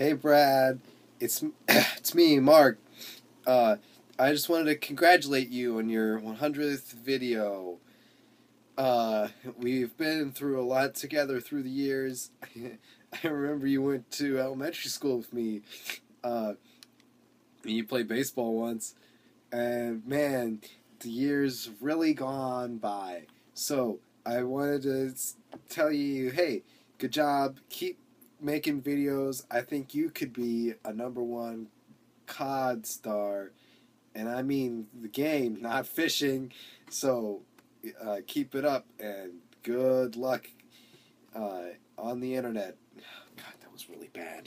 Hey Brad, it's it's me, Mark. Uh, I just wanted to congratulate you on your 100th video. Uh, we've been through a lot together through the years. I remember you went to elementary school with me. Uh, you played baseball once, and man, the years really gone by. So I wanted to tell you, hey, good job. Keep making videos. I think you could be a number one COD star, and I mean the game, not fishing. So uh, keep it up and good luck uh, on the internet. God, that was really bad.